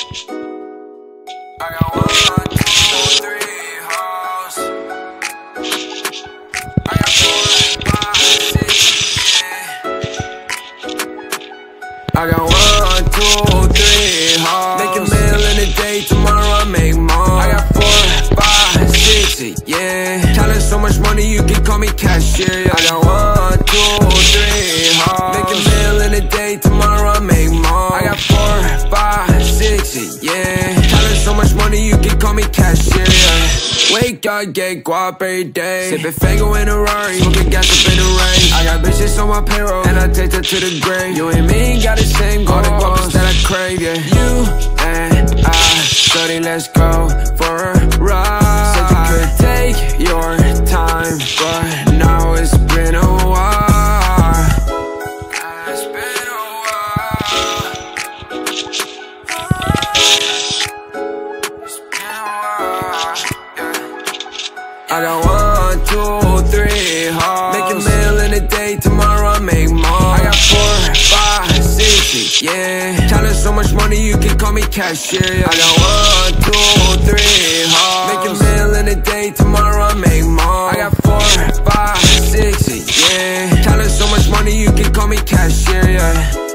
I got one, two, three hoes. I got four, five, six, yeah. I got one, two, three. Make a meal in a day, tomorrow I make more. I got four, five, six, yeah. Counting so much money, you can call me cashier. I got one, two, three six, yeah. Counting so much money, you can call me cashier. Wake up, get guap every day. Sipping Faygo in a Rari, smoking gas up in the rain. I got bitches on my payroll, and I take her to the grave. You and me got the same goals, the guapas that I crave, yeah. You and I, shorty, let's go for I got one, two, three hoes. Make a meal in a day, tomorrow I make more. I got four, five, six, yeah. Counting so much money, you can call me cashier. Yeah. I got one, two, three hoes. Make a meal in a day, tomorrow I make more. I got four, five, six, yeah. Counting so much money, you can call me cashier. Yeah.